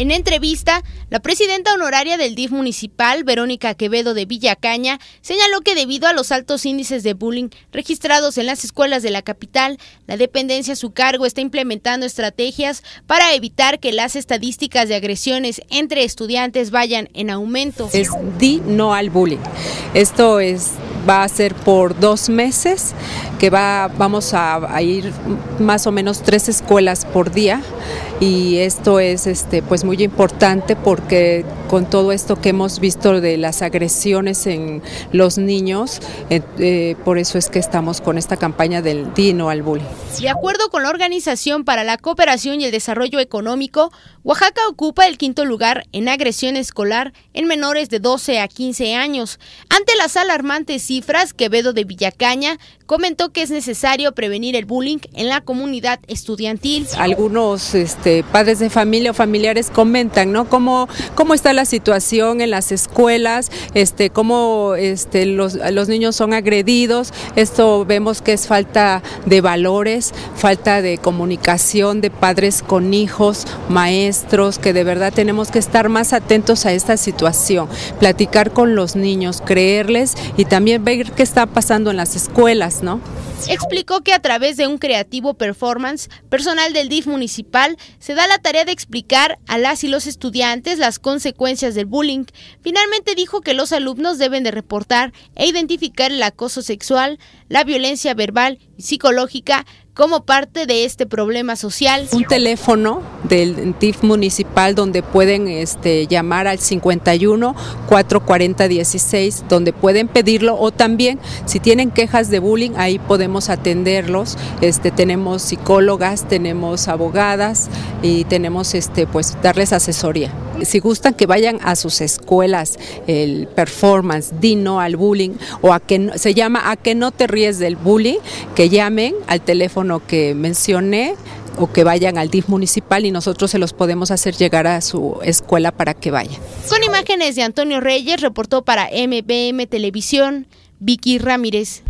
En entrevista, la presidenta honoraria del DIF municipal, Verónica Quevedo de Villacaña, señaló que debido a los altos índices de bullying registrados en las escuelas de la capital, la dependencia a su cargo está implementando estrategias para evitar que las estadísticas de agresiones entre estudiantes vayan en aumento. Es di no al bullying. Esto es va a ser por dos meses, que va, vamos a, ir más o menos tres escuelas por día y esto es este, pues muy importante porque con todo esto que hemos visto de las agresiones en los niños, eh, eh, por eso es que estamos con esta campaña del Dino al Bullying. De acuerdo con la Organización para la Cooperación y el Desarrollo Económico, Oaxaca ocupa el quinto lugar en agresión escolar en menores de 12 a 15 años. Ante las alarmantes cifras, Quevedo de Villacaña comentó que es necesario prevenir el bullying en la comunidad estudiantil. Algunos este, padres de familia o familiares comentan, ¿no? Cómo, cómo está la situación en las escuelas, este, cómo este, los, los niños son agredidos. Esto vemos que es falta de valores, falta de comunicación de padres con hijos, maestros, que de verdad tenemos que estar más atentos a esta situación, platicar con los niños, creerles y también ver qué está pasando en las escuelas. Explicó que a través de un creativo performance, personal del DIF municipal se da la tarea de explicar a las y los estudiantes las consecuencias del bullying. Finalmente dijo que los alumnos deben de reportar e identificar el acoso sexual, la violencia verbal y psicológica como parte de este problema social. Un teléfono del TIF municipal donde pueden este, llamar al 51 440 16, donde pueden pedirlo o también si tienen quejas de bullying, ahí atenderlos. Este, tenemos psicólogas, tenemos abogadas y tenemos este, pues darles asesoría. Si gustan que vayan a sus escuelas, el performance, dino al bullying o a que se llama a que no te ríes del bullying, que llamen al teléfono que mencioné o que vayan al DIF municipal y nosotros se los podemos hacer llegar a su escuela para que vayan. Con imágenes de Antonio Reyes, reportó para MBM Televisión, Vicky Ramírez.